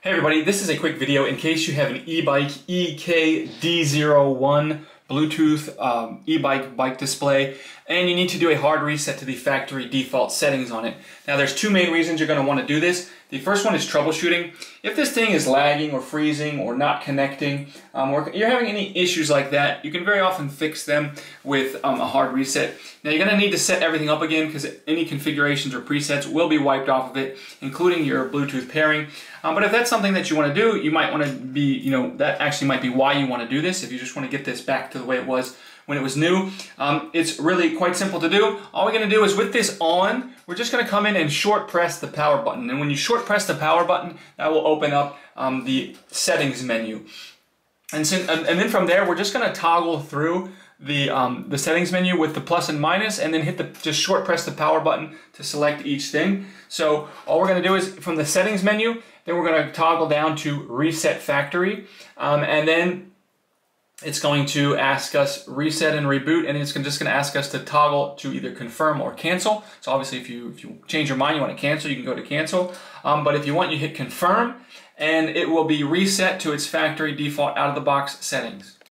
Hey everybody, this is a quick video in case you have an e-bike EKD01 Bluetooth um, e-bike bike display and you need to do a hard reset to the factory default settings on it. Now there's two main reasons you're going to want to do this. The first one is troubleshooting. If this thing is lagging or freezing or not connecting um, or you're having any issues like that, you can very often fix them with um, a hard reset. Now you're going to need to set everything up again because any configurations or presets will be wiped off of it, including your Bluetooth pairing. Um, but if that's something that you want to do, you might want to be, you know, that actually might be why you want to do this. If you just want to get this back to the way it was when it was new. Um, it's really quite simple to do. All we're going to do is with this on, we're just going to come in and short press the power button. And when you short press the power button, that will open up um, the settings menu. And, so, and, then from there, we're just going to toggle through the, um, the settings menu with the plus and minus and then hit the, just short press the power button to select each thing. So all we're going to do is from the settings menu, then we're going to toggle down to reset factory. Um, and then it's going to ask us reset and reboot and it's just going to ask us to toggle to either confirm or cancel. So obviously if you if you change your mind you want to cancel you can go to cancel. Um, but if you want you hit confirm and it will be reset to its factory default out of the box settings